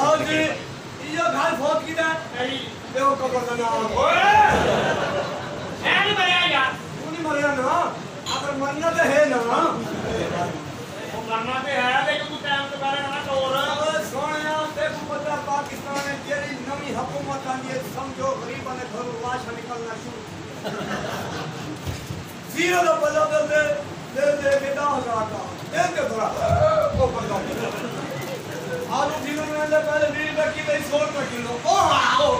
صاحب جی یہ گھر فوت کی ہے دیو قبر کا نام نہیں مریا یار۔ تو نہیں مریا نا۔ اگر مرنا تو ہے نا۔ وہ مرنا تے ہے لیکن تو ٹائم تو پہلے نہ ٹور اوے سونیا تے کو پتہ پاکستان میں جیڑی نوی حکومت آندی ہے۔ سمجھو غریباں نے گھروں لاشاں نکلنا شروع۔ زیرو دا بلا دے دے دے دا ہزار کا۔ دے دے تھوڑا۔ او بندہ آلو کلو میں اندر پہلے بیس روپے کلو سو روپے کلو او ہاں کلو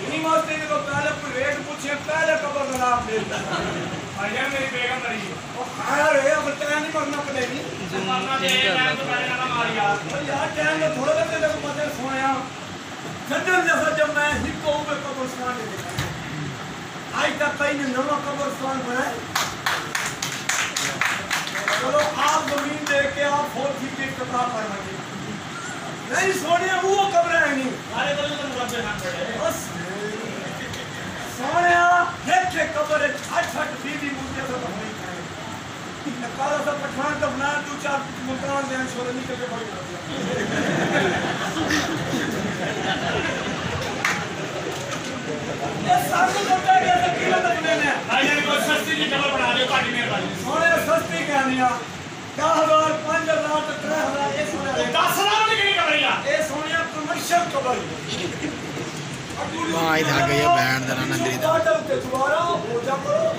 نہیں ماستے کہ تو پہلے کوئی ریٹ پوچھے پہلے قبر کا نام دے اجے میری بیگم مری او کھایا رہے اب ٹائم نہیں مرنا پڑے گی مرنا تے ٹائم تو پہلے نہ مار یار یار ٹائم تو تھوڑا لگے تے پتہ سویا جنرل جیسا جب میں ہکو میں قبرستان میں دیکھا آج تک کئی نے نوا قبرستان بنایا چلو آپ زمین دے کے آپ فوج کی کتاب فرمائی نہیں سونے وہ قبر ہے۔ نہیں سارے بلے تو مراد جہاں پڑے بس سونے ہے کہ قبر ہے اچھا بی بی مجھے تو بھائی کھائے نکالا تھا پٹھان تو بنایا تو چار مکران دے ہیں سورنی کے پر بڑھ جاتا سستی کہانیاں دہ ہزار پانچ ہزار تک ہاں ادھر آ گئی ہے بینڈ درانا اندر ادھر تے دوبارہ ہو جا کرو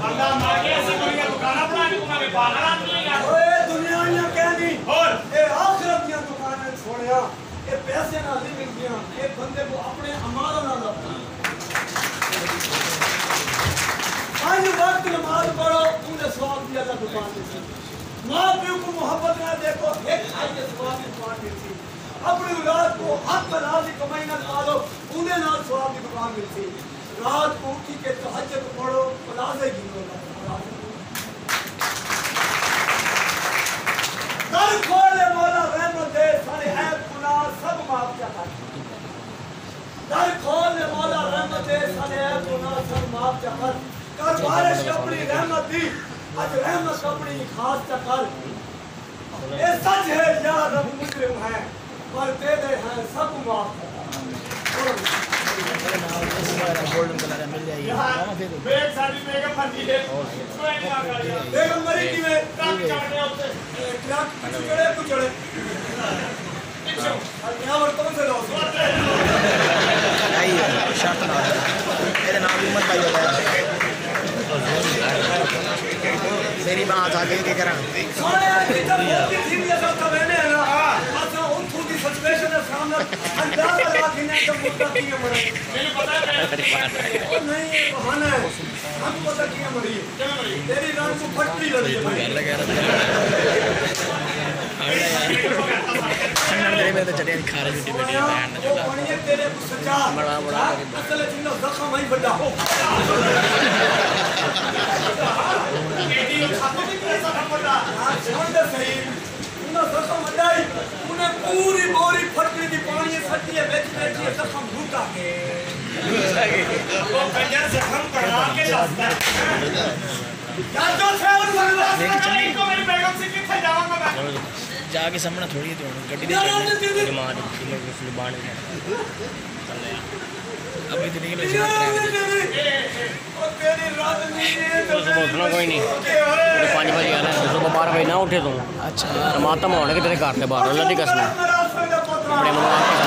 بندہ مر گیا سی دنیا دکاناں بنا کے تمہارے باہر آتی ہے یار اوے دنیا میں کہنی اور اے آخرت دیاں دکانیں چھوڑیا اے پیسے بندے کو اپنے وقت نماز پڑھو دیا تھا دکان میں ماں پیو کو محبت نہ دیکھو ایک آئی کے ثواب کی دکان ملتی اپنی اولاد کو حق حلال کی کمائی نہ پالو انہیں نال ثواب کی دکان ملتی رات کو اٹھی کے تہجد پڑھو پلازے گنو در کھولے مولا رحمت دے، سارے عیب، گناہ، سب معاف کیا کر۔ در کھولے مولا رحمت دے، سارے عیب، گناہ، سب معاف کیا کر۔ کر بارش اپنی رحمت دی اج رحمت اپنی خاص کیا کر۔ اے سچ ہے، یا رب مجرم ہے۔ پر تیرے ہیں، سب معاف بیگ ساری بیگم ہے۔ بیگم مری کی میں؟ ٹرک ٹرک چڑے برتن سے لو شرط نہ میرے نام بھی مت میری بات آ گئی کہ کرا چڑیا نہیں کھا بیٹی بڑا بڑا زخم ہی بڑا زخم انہیں پوری بوری پھٹی دی پانی سٹی ہے بیٹی بیٹی ہے زخم بھوکا وہ کنجر سے ہم کرا کے دستا ہے یا جو تھے ان نہیں کو میری بیگم سے کتنے جاواں گا میں جا کے نہیں لے سوچنا کوئی نہیں پانچ بجے بارہ بجے نہ اٹھے تو اچھا ماتم ہونے کے تیرے گھر سے باہر اللہ دی قسم بڑے منوا کے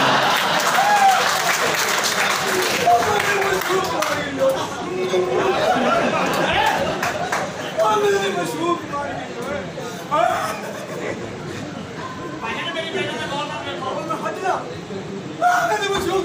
پہلے میری بیگم نے بہت اپنے کو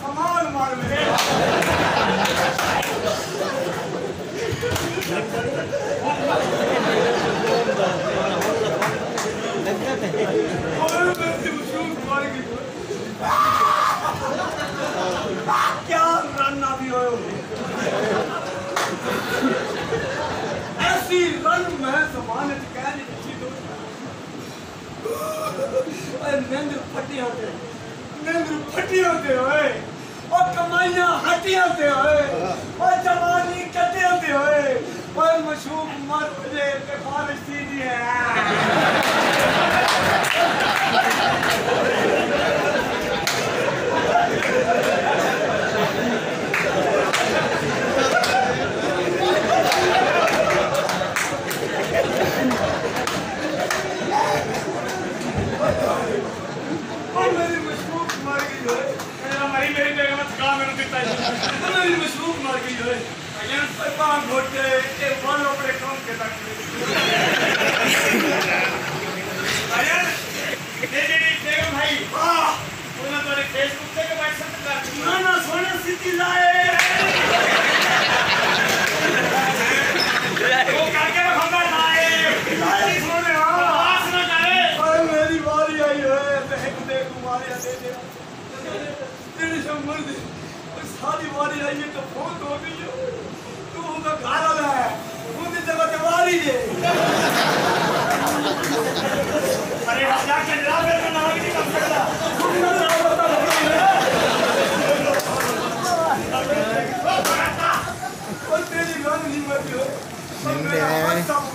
سامان مار میں کیا رننا بھی ہوئے زمانے سے کہہ نہیں اچھی دوست اے نیندر پھٹی ہوتے نیندر پھٹی ہوتے ہوئے۔ اور کمائیاں ہٹی ہوتے ہوئے۔ اور جوانی کٹی ہوتے ہوئے۔ اور مشہور مر مجھے کہ بارش تھی خالی باری آئیے تو فوت ہو گئی ہے تو ہوں کا کارل ہے ہوں نے جگہ تمہاری ہے ارے ہزار کے جناب میں نہ آگے نکل سکتا ہوں نہ جاؤ بتا لگی ہے اور تیری گان نہیں مت ہو سب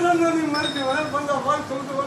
بندہ نہیں مر گیا ہے بندہ بال کھول تو